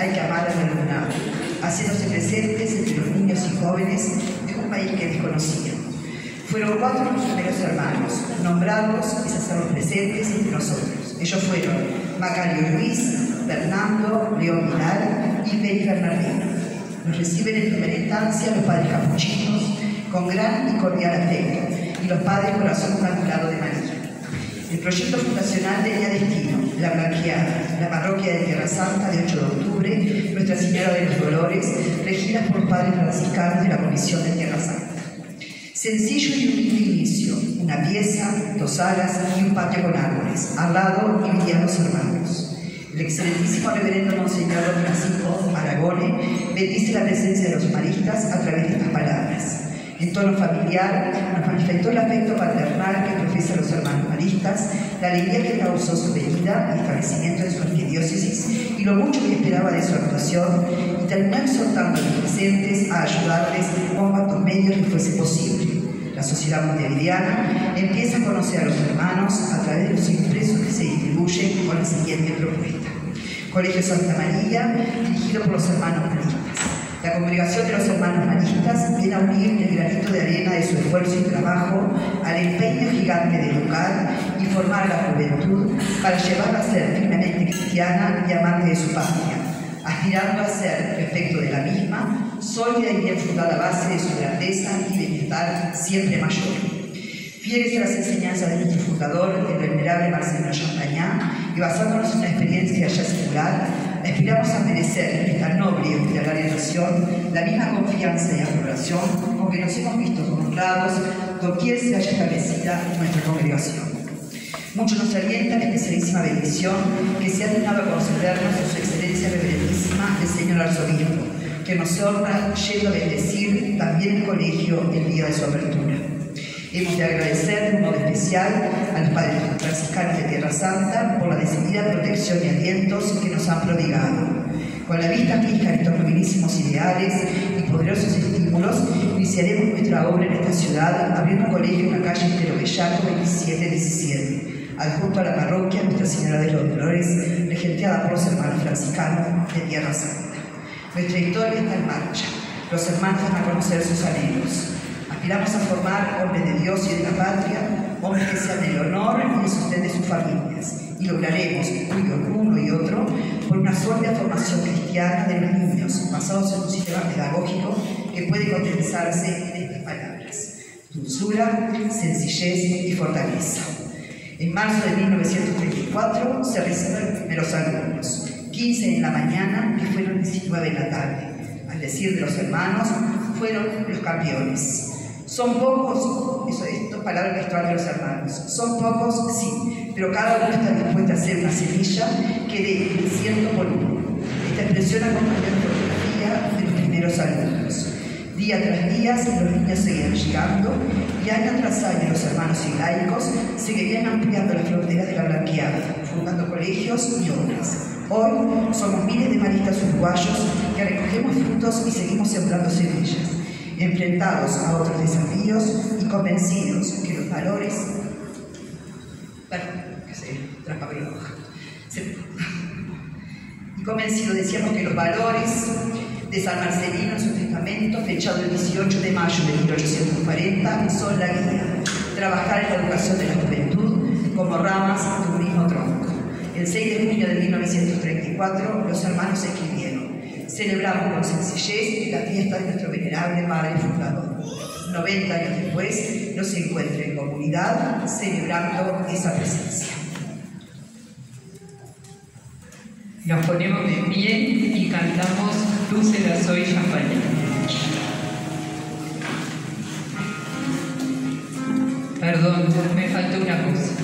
hay que amar al alumnado haciéndose presentes entre los niños y jóvenes de un país que desconocían. Fueron cuatro los primeros hermanos, nombrados y se hicieron presentes entre nosotros. Ellos fueron Macario Luis, Fernando, León Vidal y Peri Bernardino. Nos reciben en primera instancia los padres capuchinos con gran y cordial afecto y los padres corazón calculado de María. El proyecto fundacional tenía destino, la Blanqueada, la parroquia de Tierra Santa de 8 de octubre, Nuestra Señora de los Dolores, regidas por padres franciscanos de la Comisión de Tierra Santa. Sencillo y humilde inicio, una pieza, dos salas y un patio con árboles. Al lado los hermanos. El excelentísimo reverendo Monseñor Francisco Aragone bendice la presencia de los maristas a través de estas palabras. En tono familiar, nos manifestó el afecto paternal que profesan los hermanos maristas, la alegría que causó su venida y establecimiento de su arquidiócesis y lo mucho que esperaba de su actuación, y terminó exhortando a los presentes a ayudarles con cuantos medios les fuese posible. La sociedad montevideana empieza a conocer a los hermanos a través de los impresos que se distribuyen con la siguiente propuesta. Colegio Santa María, dirigido por los hermanos maristas. La congregación de los hermanos maristas viene a unir el granito de arena de su esfuerzo y trabajo al empeño gigante de educar y formar a la juventud para llevarla a ser firmemente cristiana y amante de su patria, aspirando a ser, efecto de la misma, sólida y bien fundada base de su grandeza y bienestar siempre mayor. Fieles a las enseñanzas de nuestro fundador, el venerable Marcelino Champagnat, y basándonos en una experiencia ya singular, aspiramos a merecer esta noble y hospitalaria la misma confianza y aprobación con que nos hemos visto honrados doquier se haya establecida nuestra congregación. Mucho nos alienta la especialísima bendición que se ha dignado a concedernos a su excelencia reverendísima el señor arzobispo, que nos honra yendo a bendecir también el colegio el día de su apertura. Hemos de agradecer de modo especial a los padres franciscanos de Tierra Santa por la decidida protección y alientos que nos han prodigado. Con la vista fija en estos nobilísimos ideales y poderosos estímulos, iniciaremos nuestra obra en esta ciudad abriendo un colegio en la calle Estero Bellaco 2717, adjunto a la parroquia Nuestra Señora de los Dolores, regenteada por los hermanos franciscanos de Tierra Santa. Nuestra historia está en marcha. Los hermanos van a conocer sus anhelos. Aspiramos a formar hombres de Dios y de la patria, hombres que sean el honor y de sus familias. Y lograremos, uno y otro, por una sólida formación cristiana de los niños, basados en un sistema pedagógico que puede condensarse en estas palabras. Dulzura, sencillez y fortaleza. En marzo de 1934 se recibieron los primeros alumnos, 15 en la mañana y fueron 19 en la tarde. Al decir de los hermanos, fueron los campeones. Son pocos, eso, esto palabras textuales de los hermanos, son pocos, sí, pero cada uno está dispuesto a hacer una semilla que dé ciento por uno. Esta expresión acompañó la fotografía de los primeros alumnos. Día tras día los niños seguían llegando y año tras año los hermanos y laicos seguirían ampliando las fronteras de la blanqueada, fundando colegios y obras. Hoy somos miles de maristas uruguayos que recogemos frutos y seguimos sembrando semillas enfrentados a otros desafíos y convencidos que los valores... Perdón, que se Y convencidos, decíamos que los valores de San Marcelino en su testamento, fechado el 18 de mayo de 1840, son la guía. Trabajar en la educación de la juventud como ramas de un mismo tronco. El 6 de junio de 1934, los hermanos escribieron celebramos con sencillez la fiesta de nuestro venerable Padre Fundador. 90 años después, nos encuentre en comunidad celebrando esa presencia. Nos ponemos de pie y cantamos Tú serás hoy champaña. Perdón, me faltó una cosa.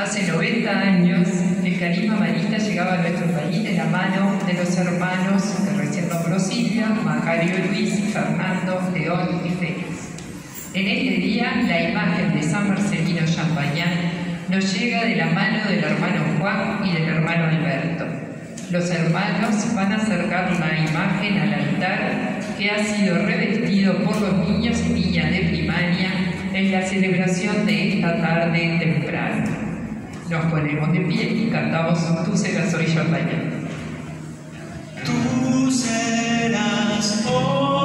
Hace 90 años, el carisma marista llegaba a nuestro país de la mano de los hermanos que recién nombró Silvia, Macario Luis, Fernando, León y Félix. En este día, la imagen de San Marcelino Champañán nos llega de la mano del hermano Juan y del hermano Alberto. Los hermanos van a acercar la imagen al altar que ha sido revestido por los niños y niñas de primaria en la celebración de esta tarde temprana. Nos ponemos de pie y cantamos Tú serás hoy Champañán. Tú serás hoy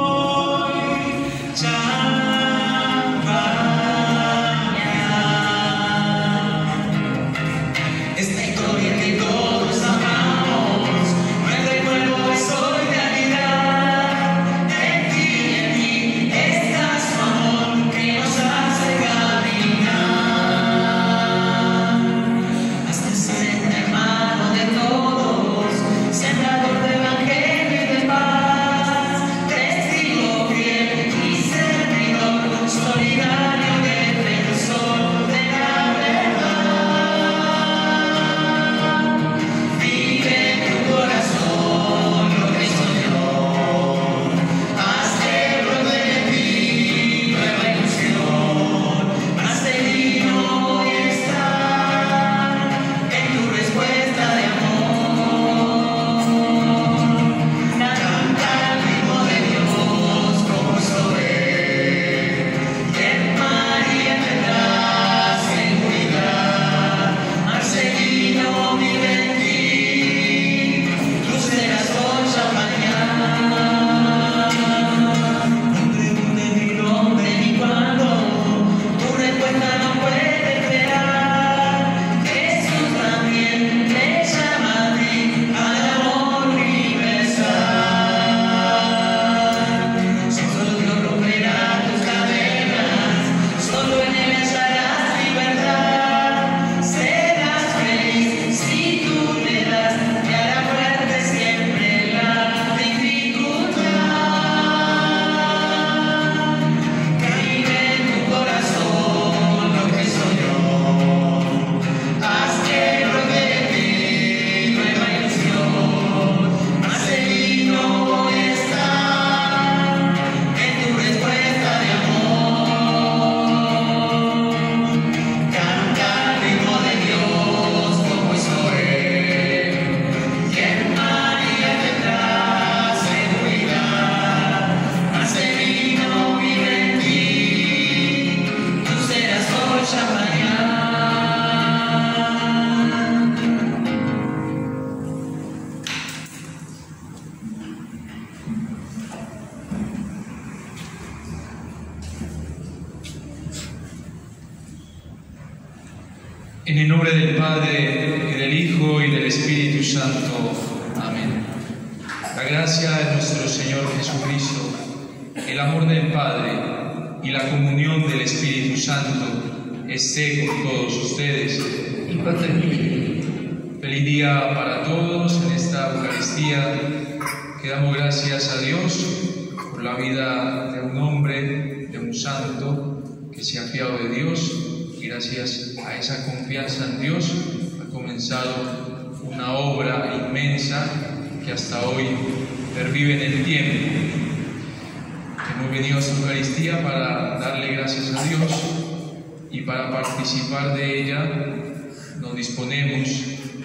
Santo. Amén. La gracia de nuestro Señor Jesucristo, el amor del Padre y la comunión del Espíritu Santo esté con todos ustedes. Y. Feliz día para todos en esta Eucaristía. Que damos gracias a Dios por la vida de un hombre, de un santo que se ha fiado de Dios y gracias a esa confianza en Dios ha comenzado una obra inmensa que hasta hoy pervive en el tiempo. Hemos venido a esta Eucaristía para darle gracias a Dios y para participar de ella nos disponemos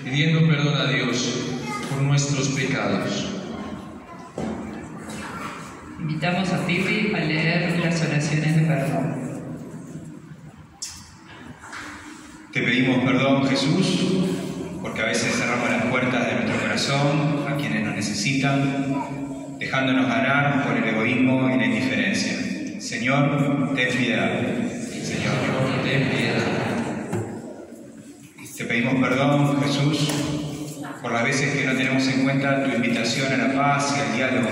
pidiendo perdón a Dios por nuestros pecados. Invitamos a Pipi a leer las oraciones de perdón. Te pedimos perdón, Jesús, porque a veces cerramos las puertas de nuestro corazón a quienes nos necesitan, dejándonos ganar por el egoísmo y la indiferencia. Señor, ten piedad. Señor, ten piedad. Te pedimos perdón, Jesús, por las veces que no tenemos en cuenta tu invitación a la paz y al diálogo.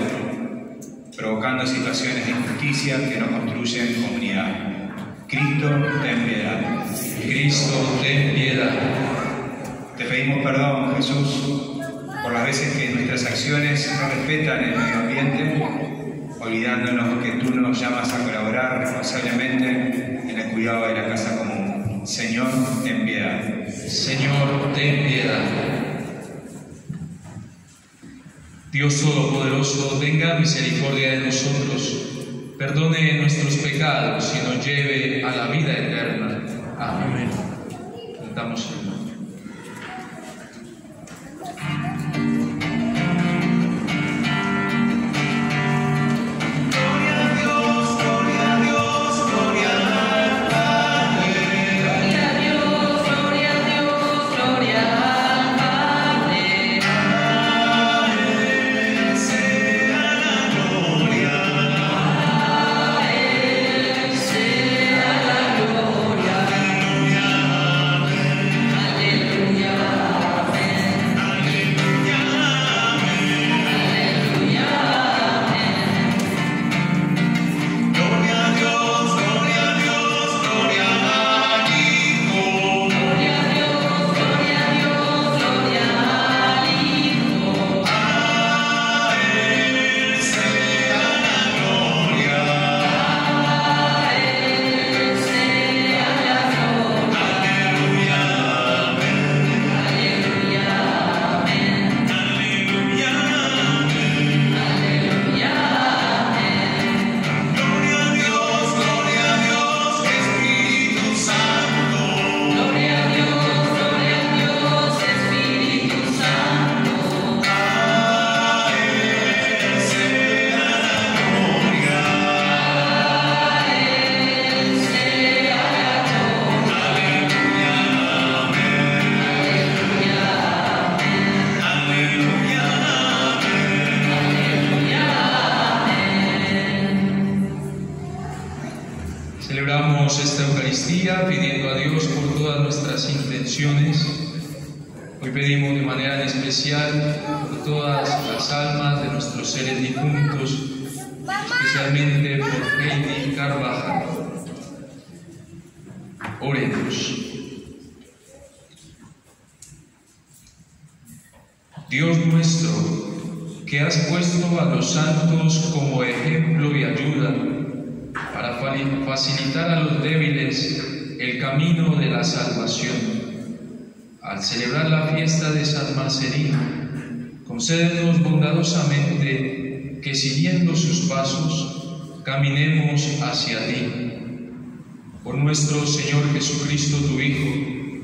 provocando situaciones de injusticia que no construyen comunidad. Cristo, ten piedad. Cristo, ten piedad. Te pedimos perdón, Jesús, por las veces que nuestras acciones no respetan el medio ambiente, olvidándonos que tú nos llamas a colaborar responsablemente en el cuidado de la casa común. Señor, ten piedad. Señor, ten piedad. Dios Todopoderoso, tenga misericordia de nosotros, perdone nuestros pecados y nos lleve a la vida eterna. Amén. Cantamos Dios nuestro, que has puesto a los santos como ejemplo y ayuda para facilitar a los débiles el camino de la salvación. Al celebrar la fiesta de San Marcelino, concédenos bondadosamente que siguiendo sus pasos, caminemos hacia ti. Por nuestro Señor Jesucristo, tu Hijo,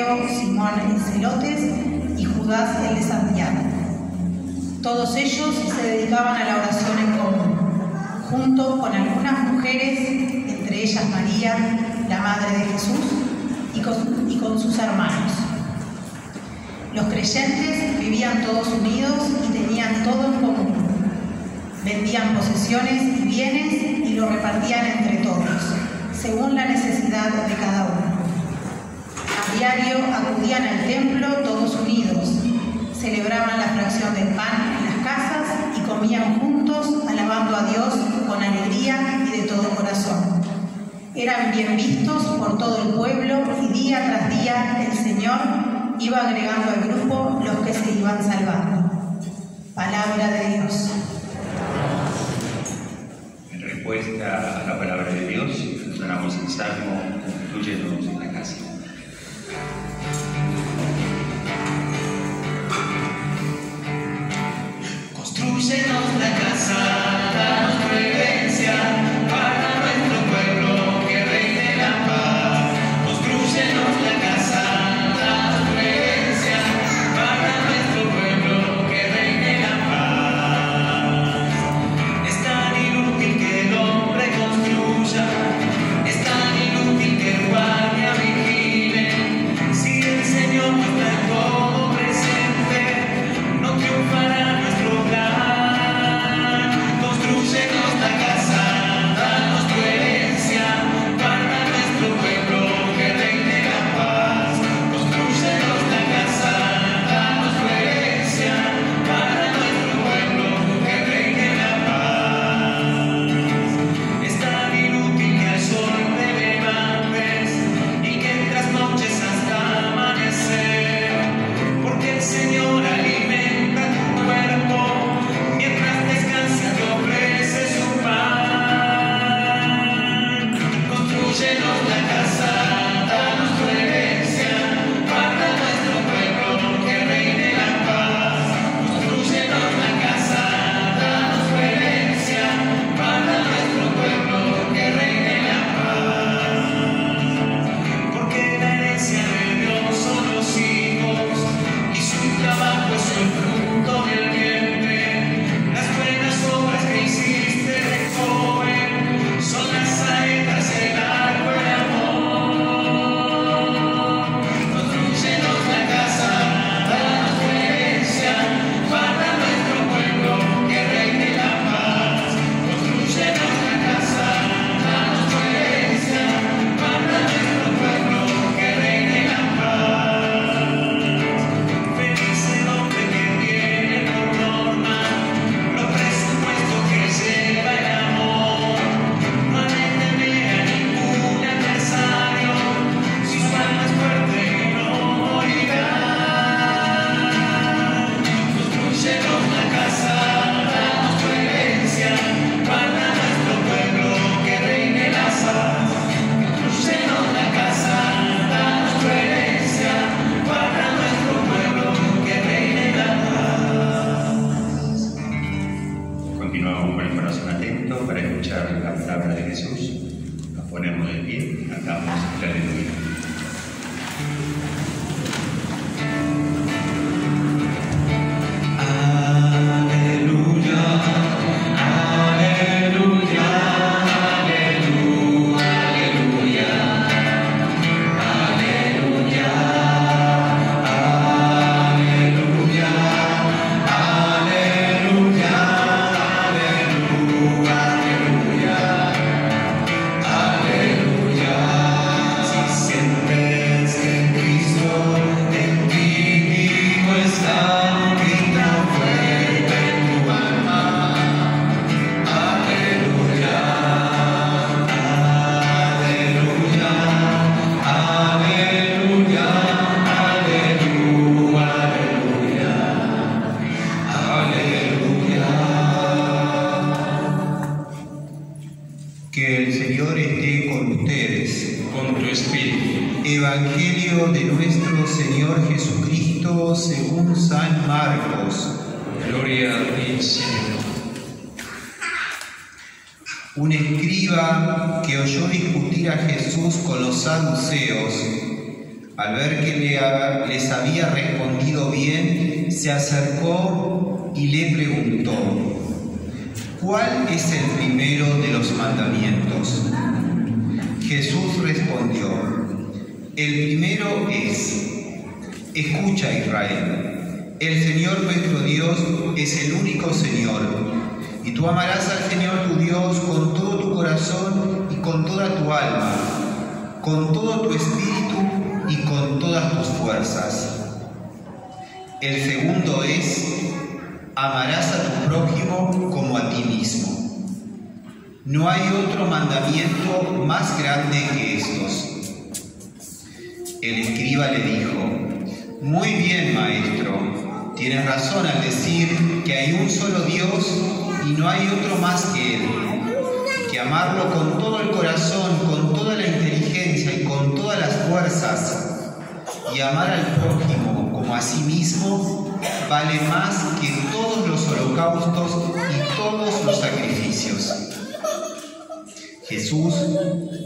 Simón el Celotes y Judas el de Santiago. Todos ellos se dedicaban a la oración en común, junto con algunas mujeres, entre ellas María, la Madre de Jesús, y con, y con sus hermanos. Los creyentes vivían todos unidos y tenían todo en común. Vendían posesiones y bienes y lo repartían entre todos, según la necesidad de cada uno. Diario acudían al templo todos unidos, celebraban la fracción del pan en las casas y comían juntos, alabando a Dios con alegría y de todo corazón. Eran bien vistos por todo el pueblo y día tras día el Señor iba agregando al grupo los que se iban salvando. Palabra de Dios. En respuesta a la palabra de Dios, entonamos el Salmo, concluye saduceos, al ver que les había respondido bien, se acercó y le preguntó, ¿cuál es el primero de los mandamientos? Jesús respondió, el primero es, escucha Israel, el Señor nuestro Dios es el único Señor, y tú amarás al Señor tu Dios con todo tu corazón y con toda tu alma con todo tu espíritu y con todas tus fuerzas. El segundo es, amarás a tu prójimo como a ti mismo. No hay otro mandamiento más grande que estos. El escriba le dijo, muy bien maestro, tienes razón al decir que hay un solo Dios y no hay otro más que Él. Amarlo con todo el corazón, con toda la inteligencia y con todas las fuerzas y amar al prójimo como a sí mismo vale más que todos los holocaustos y todos los sacrificios. Jesús,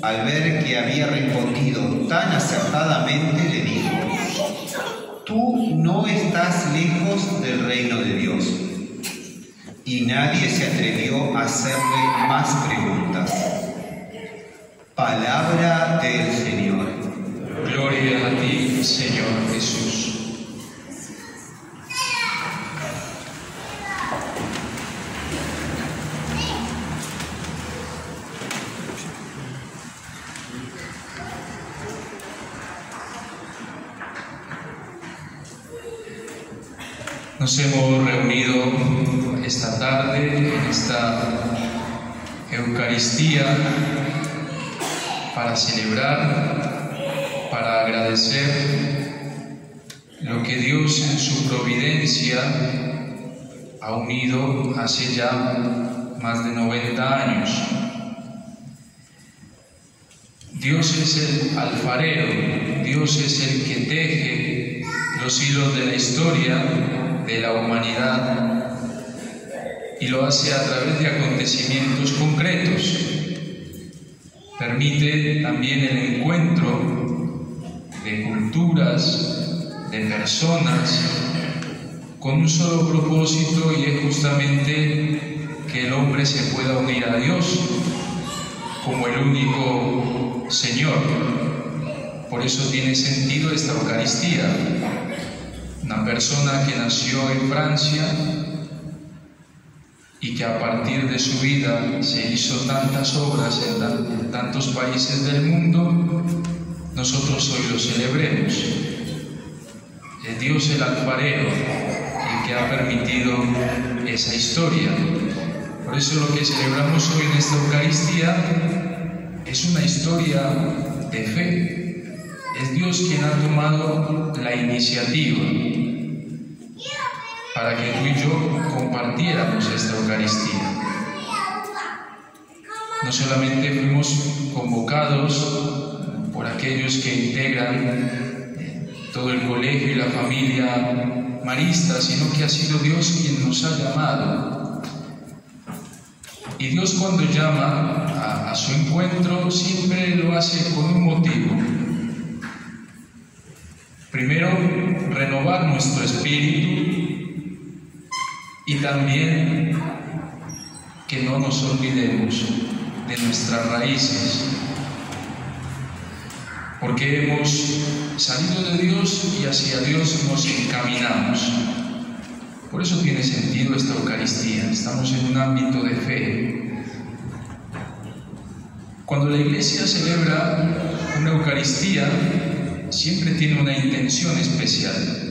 al ver que había respondido tan acertadamente, le dijo, tú no estás lejos del reino de Dios. Y nadie se atrevió a hacerle más preguntas. Palabra del Señor. Gloria a ti, Señor Jesús. Nos hemos reunido esta tarde en esta Eucaristía para celebrar, para agradecer lo que Dios en su providencia ha unido hace ya más de 90 años. Dios es el alfarero, Dios es el que teje los hilos de la historia de la humanidad y lo hace a través de acontecimientos concretos. Permite también el encuentro de culturas, de personas, con un solo propósito y es justamente que el hombre se pueda unir a Dios como el único Señor. Por eso tiene sentido esta Eucaristía. Una persona que nació en Francia y que a partir de su vida se hizo tantas obras en, tan- en tantos países del mundo, nosotros hoy lo celebremos. Es Dios el alfarero, el que ha permitido esa historia. Por eso lo que celebramos hoy en esta Eucaristía es una historia de fe. Es Dios quien ha tomado la iniciativa para que tú y yo compartiéramos esta Eucaristía. No solamente fuimos convocados por aquellos que integran eh, todo el colegio y la familia marista, sino que ha sido Dios quien nos ha llamado. Y Dios cuando llama a, su encuentro siempre lo hace con un motivo. Primero, renovar nuestro espíritu también que no nos olvidemos de nuestras raíces, porque hemos salido de Dios y hacia Dios nos encaminamos. Por eso tiene sentido esta Eucaristía, estamos en un ámbito de fe. Cuando la Iglesia celebra una Eucaristía, siempre tiene una intención especial.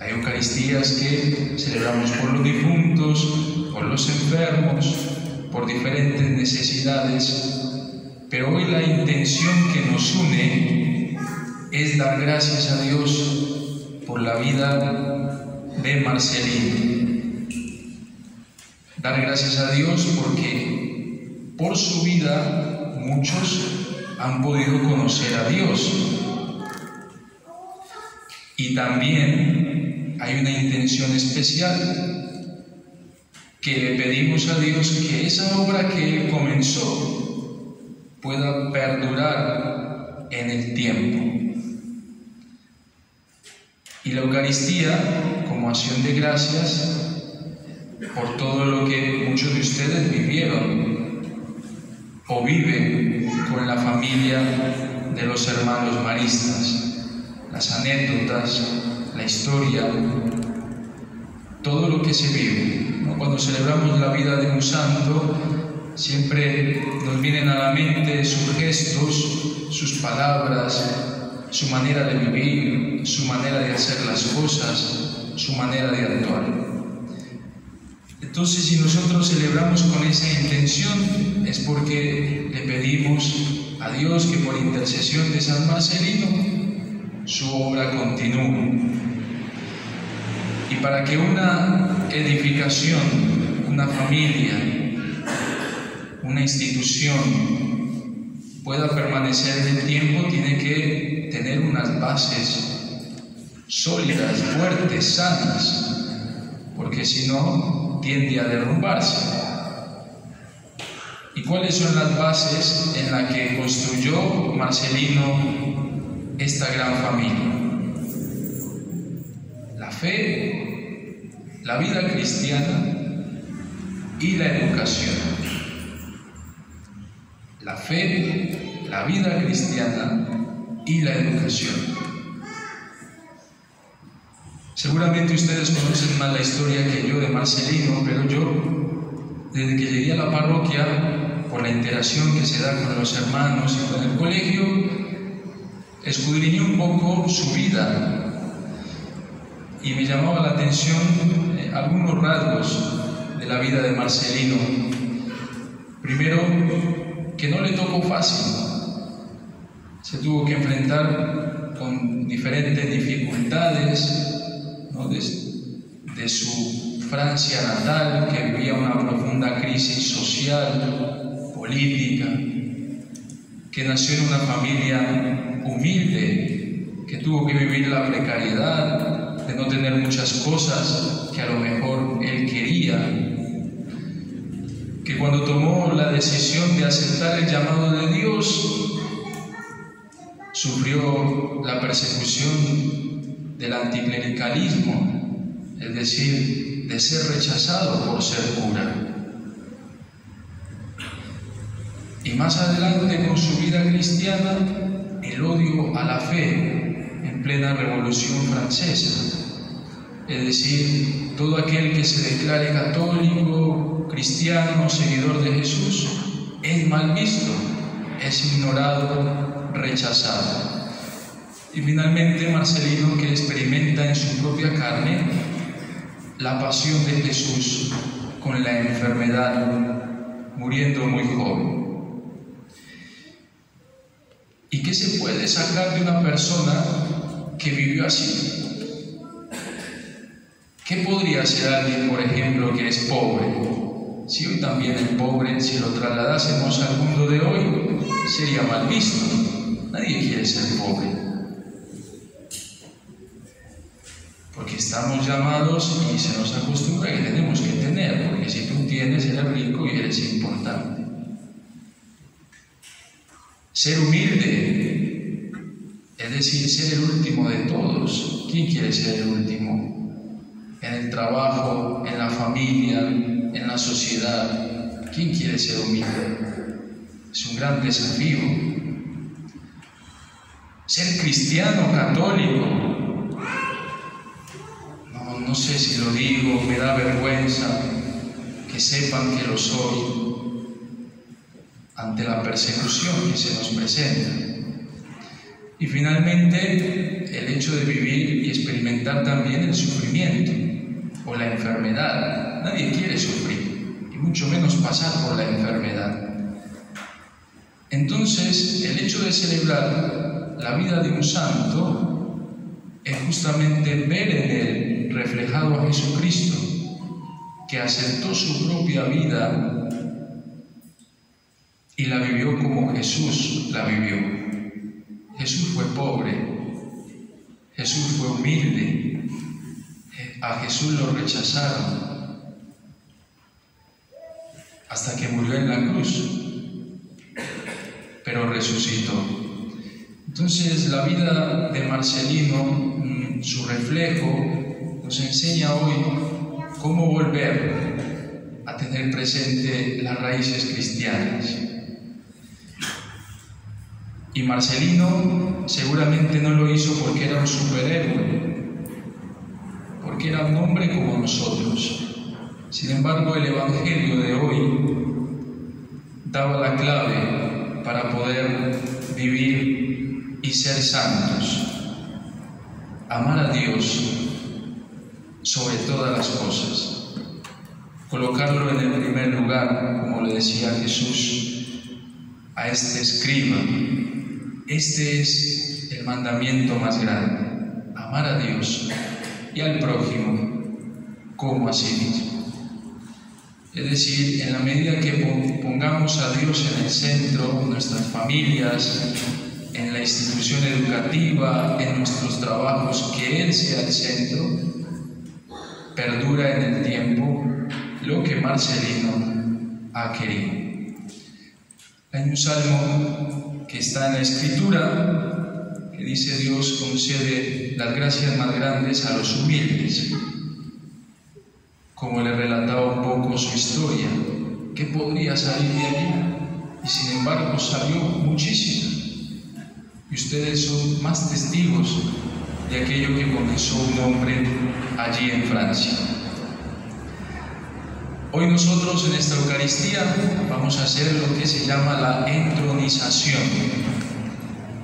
Hay Eucaristías que celebramos por los difuntos, por los enfermos, por diferentes necesidades, pero hoy la intención que nos une es dar gracias a Dios por la vida de Marcelino. Dar gracias a Dios porque por su vida muchos han podido conocer a Dios. Y también hay una intención especial que le pedimos a Dios que esa obra que Él comenzó pueda perdurar en el tiempo. Y la Eucaristía, como acción de gracias por todo lo que muchos de ustedes vivieron o viven con la familia de los hermanos maristas, las anécdotas, la historia, todo lo que se vive. Cuando celebramos la vida de un santo, siempre nos vienen a la mente sus gestos, sus palabras, su manera de vivir, su manera de hacer las cosas, su manera de actuar. Entonces, si nosotros celebramos con esa intención, es porque le pedimos a Dios que por intercesión de San Marcelino su obra continúe. Y para que una edificación, una familia, una institución pueda permanecer en el tiempo, tiene que tener unas bases sólidas, fuertes, sanas, porque si no tiende a derrumbarse. ¿Y cuáles son las bases en las que construyó Marcelino esta gran familia? La fe, la vida cristiana y la educación. La fe, la vida cristiana y la educación. Seguramente ustedes conocen más la historia que yo de Marcelino, pero yo, desde que llegué a la parroquia, por la interacción que se da con los hermanos y con el colegio, escudriñé un poco su vida y me llamaba la atención eh, algunos rasgos de la vida de Marcelino. Primero, que no le tocó fácil. Se tuvo que enfrentar con diferentes dificultades de, de su Francia natal, que vivía una profunda crisis social, política, que nació en una familia humilde, que tuvo que vivir la precariedad, de no tener muchas cosas que a lo mejor él quería, que cuando tomó la decisión de aceptar el llamado de Dios, sufrió la persecución del anticlericalismo, es decir, de ser rechazado por ser cura. Y más adelante con su vida cristiana, el odio a la fe en plena revolución francesa. Es decir, todo aquel que se declare católico, cristiano, seguidor de Jesús, es mal visto, es ignorado, rechazado. Y finalmente Marcelino que experimenta en su propia carne la pasión de Jesús con la enfermedad, muriendo muy joven. ¿Y qué se puede sacar de una persona que vivió así? ¿Qué podría ser alguien, por ejemplo, que es pobre? Si hoy también el pobre, si lo trasladásemos al mundo de hoy, sería mal visto. Nadie quiere ser pobre. Porque estamos llamados y se nos acostumbra que tenemos que tener, porque si tú tienes, eres rico y eres importante. Ser humilde, es decir, ser el último de todos. ¿Quién quiere ser el último? En el trabajo, en la familia, en la sociedad. ¿Quién quiere ser humilde? Es un gran desafío. Ser cristiano, católico. No, sé si lo digo, me da vergüenza que sepan que lo soy ante la persecución que se nos presenta. Y finalmente, el hecho de vivir y experimentar también el sufrimiento o la enfermedad. Nadie quiere sufrir, y mucho menos pasar por la enfermedad. Entonces, el hecho de celebrar la vida de un santo es justamente ver en él reflejado a Jesucristo, que aceptó su propia vida y la vivió como Jesús la vivió. Jesús fue pobre, Jesús fue humilde, a Jesús lo rechazaron hasta que murió en la cruz, pero resucitó. Entonces la vida de Marcelino, su reflejo, nos enseña hoy cómo volver a tener presente las raíces cristianas. Y Marcelino seguramente no lo hizo porque era un superhéroe, porque era un hombre como nosotros. Sin embargo, el Evangelio de hoy daba la clave para poder vivir y ser santos, amar a Dios sobre todas las cosas, colocarlo en el primer lugar, como le decía Jesús a este escriba, este es el mandamiento más grande, amar a Dios y al prójimo como a sí mismo. Es decir, en la medida que pongamos a Dios en el centro, en nuestras familias, en la institución educativa, en nuestros trabajos, que Él sea el centro, perdura en el tiempo lo que Marcelino ha querido. Hay un salmo que está en la escritura que dice Dios concede las gracias más grandes a los humildes. Como le relataba un poco su historia, ¿qué podría salir de allí? Y sin embargo salió muchísimo. Y ustedes son más testigos de aquello que comenzó un hombre allí en Francia. Hoy nosotros en esta Eucaristía vamos a hacer lo que se llama la entronización.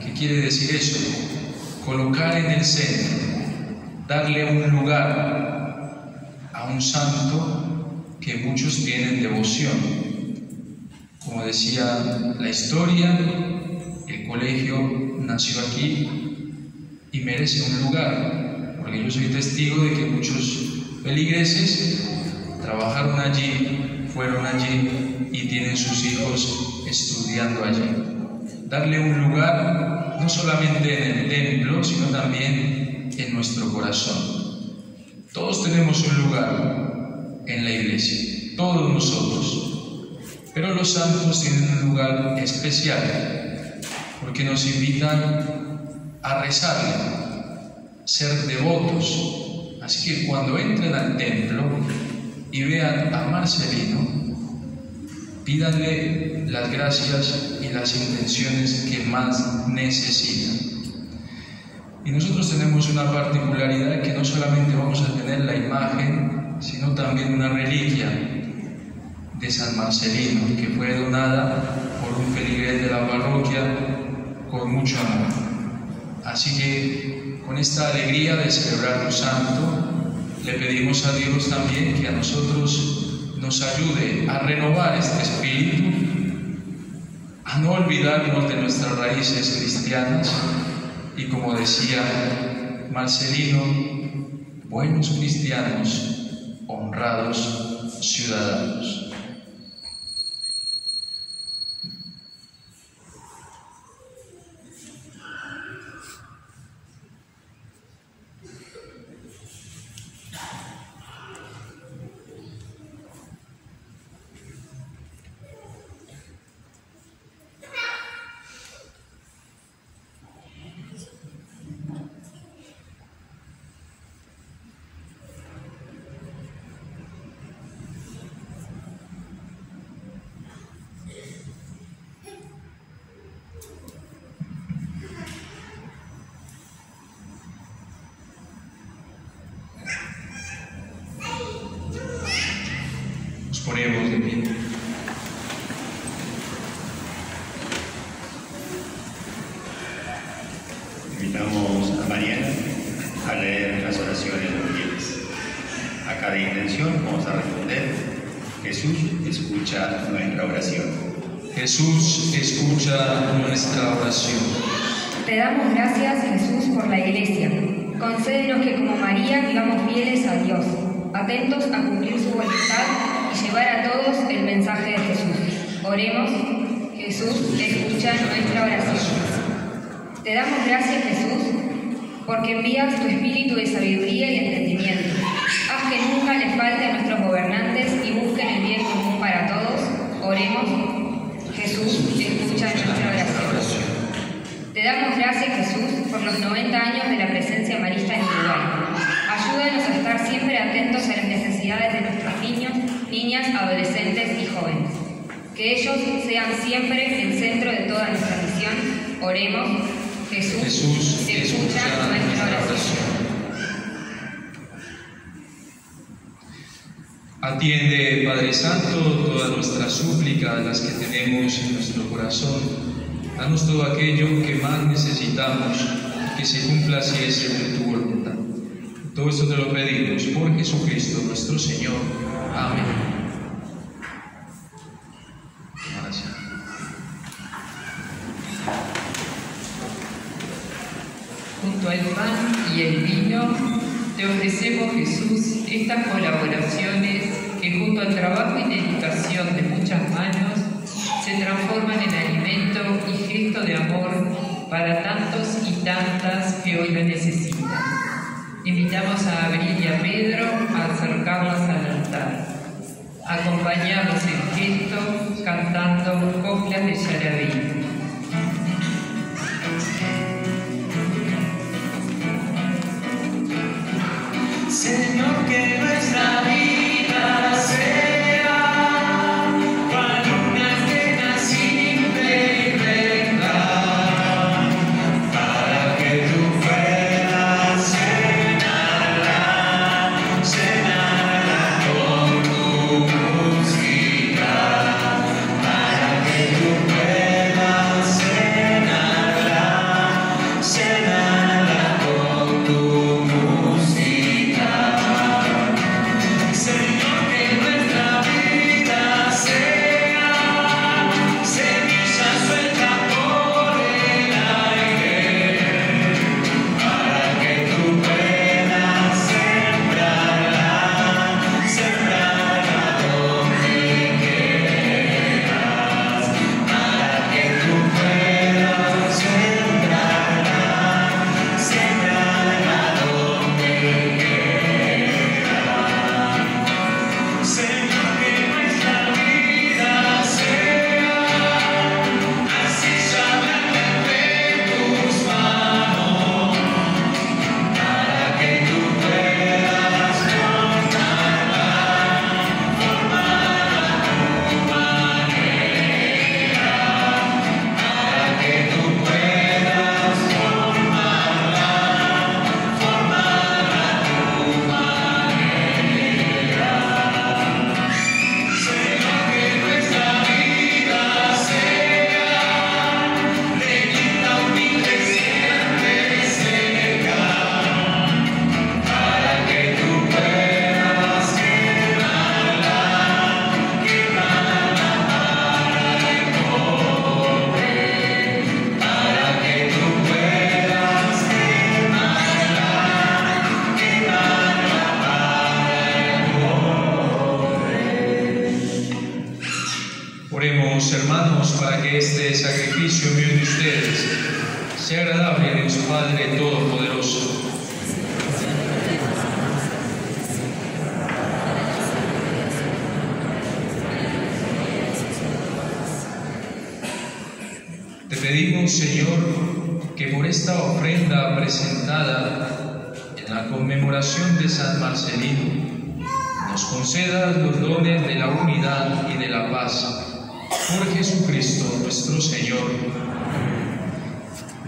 ¿Qué quiere decir eso? Colocar en el centro, darle un lugar a un santo que muchos tienen devoción. Como decía la historia, el colegio nació aquí y merece un lugar, porque yo soy testigo de que muchos feligreses trabajaron allí, fueron allí y tienen sus hijos estudiando allí. Darle un lugar no solamente en el templo, sino también en nuestro corazón. Todos tenemos un lugar en la iglesia, todos nosotros. Pero los santos tienen un lugar especial, porque nos invitan a rezarle, ser devotos. Así que cuando entren al templo, y vean a Marcelino, pídanle las gracias y las intenciones que más necesitan. Y nosotros tenemos una particularidad que no solamente vamos a tener la imagen, sino también una reliquia de San Marcelino, que fue donada por un feligrés de la parroquia con mucho amor. Así que con esta alegría de celebrar un santo, le pedimos a Dios también que a nosotros nos ayude a renovar este espíritu, a no olvidarnos de nuestras raíces cristianas y como decía Marcelino, buenos cristianos, honrados ciudadanos. Nos ponemos de pie. Invitamos a Mariana a leer las oraciones mundiales. A cada intención vamos a responder, Jesús escucha nuestra oración. Jesús escucha nuestra oración. Te damos gracias, Jesús, por la Iglesia. Concédenos que como María vivamos fieles a Dios, atentos a cumplir su voluntad llevar a todos el mensaje de Jesús. Oremos, Jesús, escucha nuestra oración. Te damos gracias, Jesús, porque envías tu espíritu de sabiduría y entendimiento. Haz que nunca les falte a nuestros gobernantes y busquen el bien común para todos. Oremos, Jesús, escucha nuestra oración. Te damos gracias, Jesús, por los 90 años de la presencia marista en Uruguay. Ayúdanos a estar siempre atentos a las necesidades de nuestros niños, niñas, adolescentes y jóvenes. Que ellos sean siempre el centro de toda nuestra misión. Oremos, Jesús, Jesús escucha nuestra oración. Atiende, Padre Santo, todas nuestras súplicas, las que tenemos en nuestro corazón. Danos todo aquello que más necesitamos que se cumpla así es según tu voluntad. Todo esto te lo pedimos por Jesucristo nuestro Señor. Amén. Gracias. Junto al pan y el vino, te ofrecemos, Jesús, Estas colaboraciones, que junto al trabajo y dedicación de muchas manos, se transforman en alimento y gesto de amor para tantos y tantas que hoy lo necesitan. Invitamos a Abril y a Pedro a acercarlas al altar. Acompañamos el gesto cantando coplas de Yarabí. Sea agradable a Dios Padre Todopoderoso. Te pedimos, Señor, que por esta ofrenda presentada en la conmemoración de San Marcelino, nos concedas los dones de la unidad y de la paz. Por Jesucristo nuestro Señor.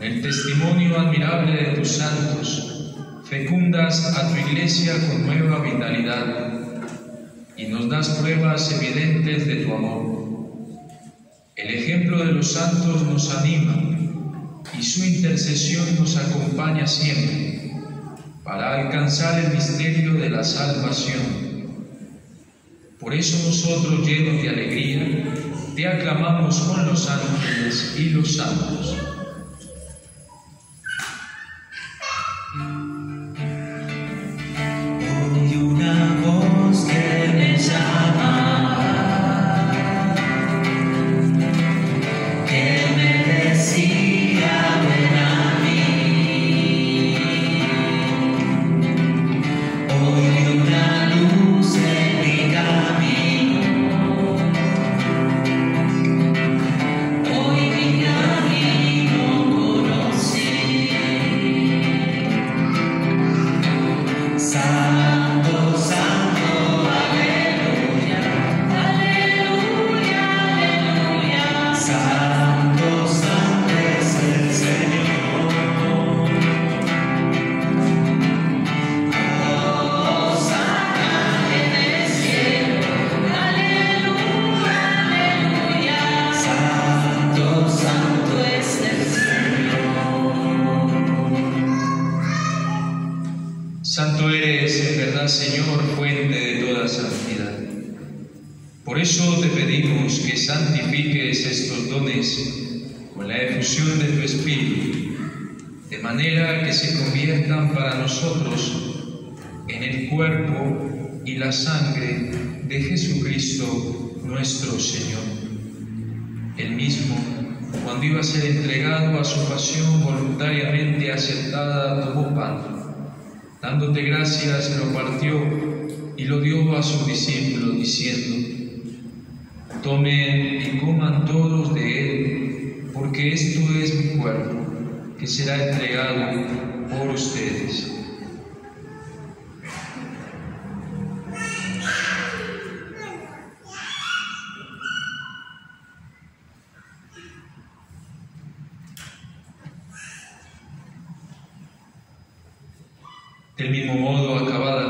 con el testimonio admirable de tus santos, fecundas a tu iglesia con nueva vitalidad y nos das pruebas evidentes de tu amor. El ejemplo de los santos nos anima y su intercesión nos acompaña siempre para alcanzar el misterio de la salvación. Por eso nosotros, llenos de alegría, te aclamamos con los ángeles y los santos. Señor. El mismo, cuando iba a ser entregado a su pasión voluntariamente aceptada, tomó pan. Dándote gracias, lo partió y lo dio a sus discípulos, diciendo, Tomen y coman todos de él, porque esto es mi cuerpo, que será entregado por ustedes. Del mismo modo, acabada la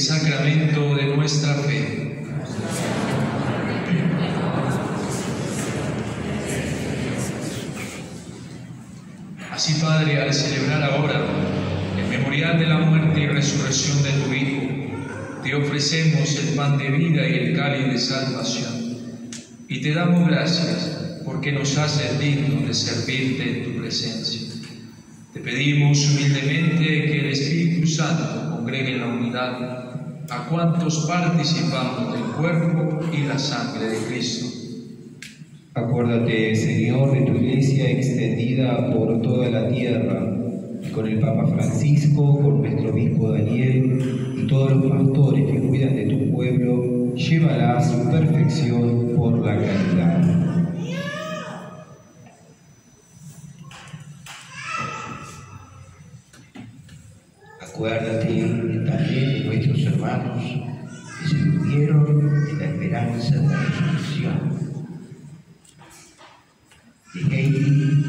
sacramento de nuestra fe. Así, Padre, al celebrar ahora el memorial de la muerte y resurrección de tu Hijo, te ofrecemos el pan de vida y el cáliz de salvación. Y te damos gracias porque nos haces dignos de servirte en tu presencia. Te pedimos humildemente que el Espíritu Santo congregue la unidad a cuantos participamos del cuerpo y la sangre de Cristo. Acuérdate, Señor, de tu iglesia extendida por toda la tierra, y con el Papa Francisco, con nuestro obispo Daniel y todos los pastores que cuidan de tu pueblo, llévala a su perfección por la caridad. Acuérdate también de nuestros hermanos que se murieron en la esperanza de la resurrección. De Heidi